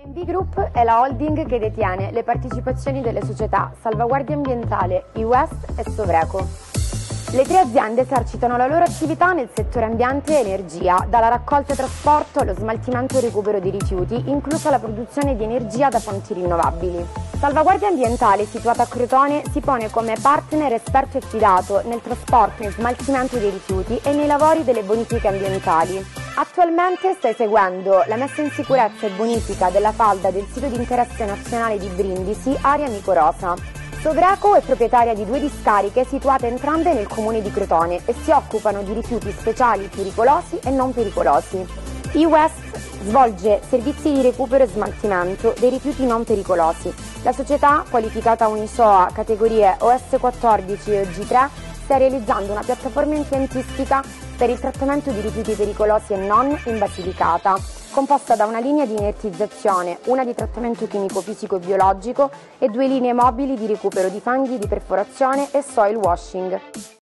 NV Group è la holding che detiene le partecipazioni delle società Salvaguardia Ambientale, iWest e Sovreco. Le tre aziende esercitano la loro attività nel settore ambiente e energia, dalla raccolta e trasporto allo smaltimento e recupero di rifiuti, inclusa la produzione di energia da fonti rinnovabili. Salvaguardia Ambientale, situata a Crotone, si pone come partner esperto e fidato nel trasporto e smaltimento dei rifiuti e nei lavori delle bonifiche ambientali. Attualmente sta eseguendo la messa in sicurezza e bonifica della falda del sito di interesse nazionale di Brindisi, area Micorosa, Sovraco è proprietaria di due discariche situate entrambe nel comune di Crotone e si occupano di rifiuti speciali pericolosi e non pericolosi. E-West svolge servizi di recupero e smaltimento dei rifiuti non pericolosi. La società, qualificata Unisoa categorie OS14 e OG3, sta realizzando una piattaforma impiantistica per il trattamento di rifiuti pericolosi e non in Basilicata composta da una linea di inertizzazione, una di trattamento chimico, fisico e biologico e due linee mobili di recupero di fanghi di perforazione e soil washing.